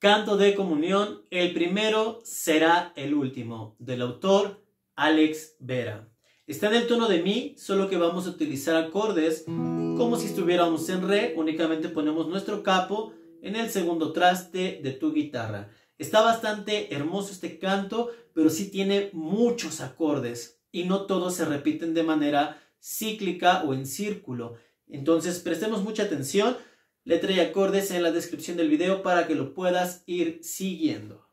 Canto de comunión, el primero será el último, del autor Alex Vera. Está en el tono de mi, solo que vamos a utilizar acordes como si estuviéramos en re, únicamente ponemos nuestro capo en el segundo traste de tu guitarra. Está bastante hermoso este canto, pero sí tiene muchos acordes y no todos se repiten de manera cíclica o en círculo. Entonces prestemos mucha atención letra y acordes en la descripción del video para que lo puedas ir siguiendo.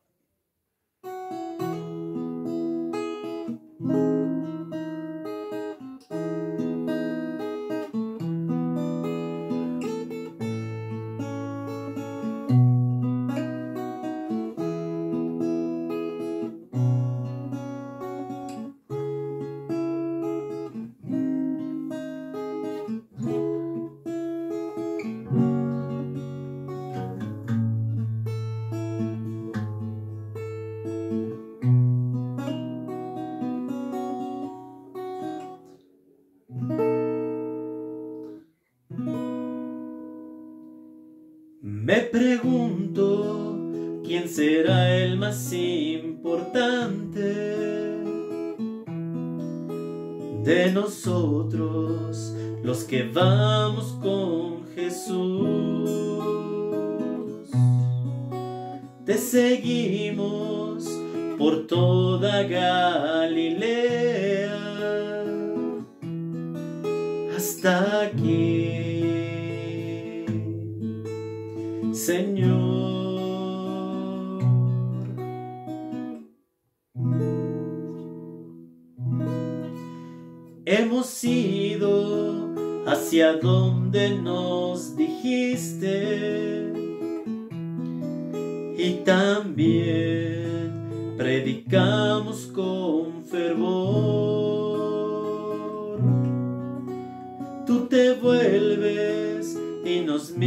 Me pregunto quién será el más importante de nosotros, los que vamos con Jesús. Te seguimos por toda Galilea hasta aquí. Señor. Hemos ido hacia donde nos dijiste y también predicamos con fervor. Tú te vuelves y nos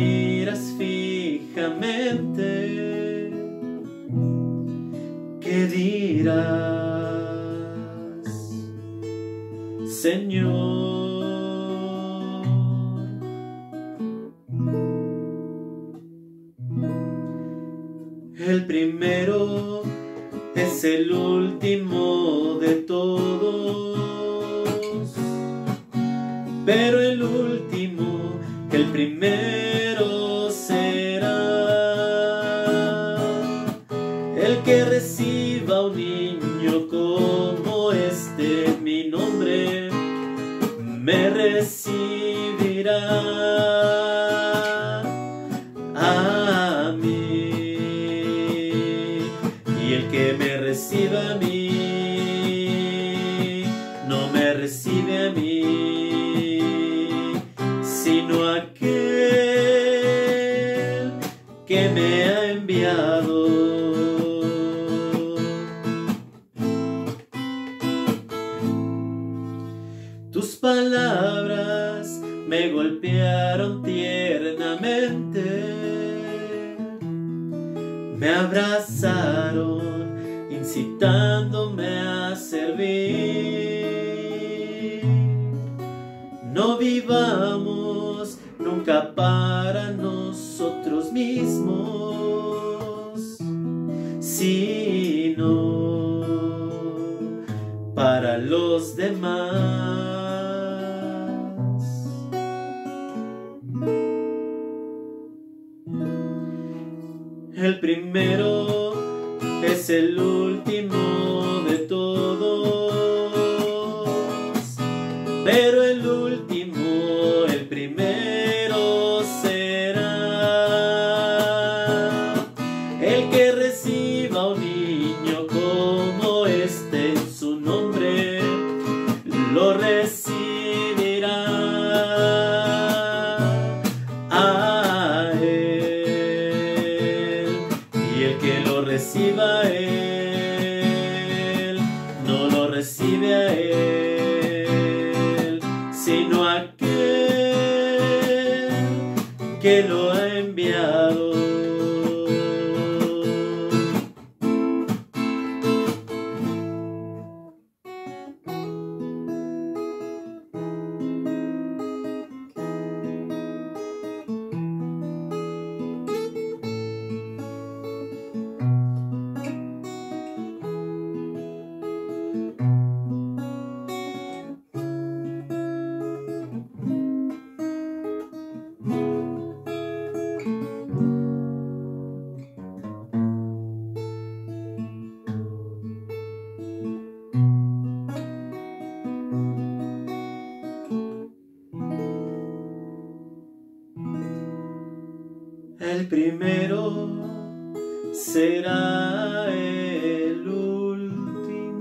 ¿qué dirás, Señor? El primero es el último de todos, pero el último el primero reciba un niño como este mi nombre me recibirá a mí y el que me reciba a mí no me recibe a mí sino aquel que me ha enviado. Palabras me golpearon tiernamente, me abrazaron incitándome a servir. No vivamos nunca para nosotros mismos, sino para los demás. El primero es el último que lo ha enviado. El primero será el último.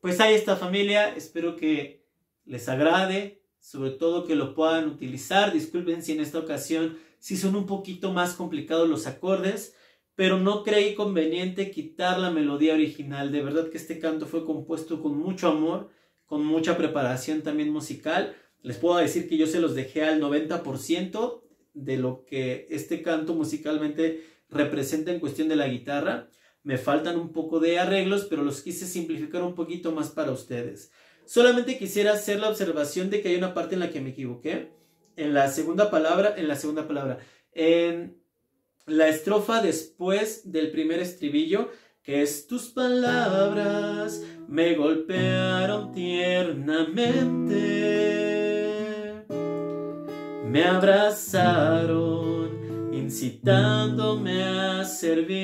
Pues ahí está familia, espero que les agrade, sobre todo que lo puedan utilizar. Disculpen si en esta ocasión sí son un poquito más complicados los acordes, pero no creí conveniente quitar la melodía original. De verdad que este canto fue compuesto con mucho amor, con mucha preparación también musical. Les puedo decir que yo se los dejé al 90% de lo que este canto musicalmente representa en cuestión de la guitarra. Me faltan un poco de arreglos, pero los quise simplificar un poquito más para ustedes. Solamente quisiera hacer la observación de que hay una parte en la que me equivoqué. En la segunda palabra, en la segunda palabra, en la estrofa después del primer estribillo, que tus palabras me golpearon tiernamente, me abrazaron incitándome a servir.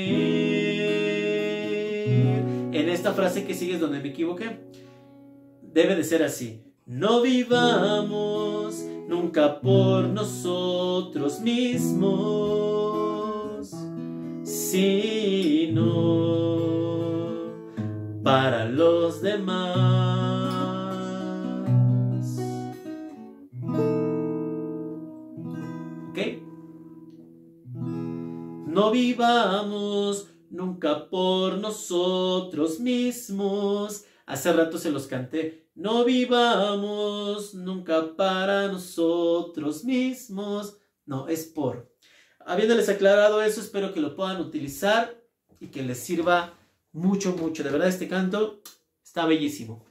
En esta frase que sigue es donde me equivoqué debe de ser así. No vivamos nunca por nosotros mismos, sino para los demás. ¿Ok? No vivamos nunca por nosotros mismos. Hace rato se los canté. No vivamos nunca para nosotros mismos. No, es por. Habiéndoles aclarado eso, espero que lo puedan utilizar y que les sirva mucho, mucho. De verdad, este canto está bellísimo.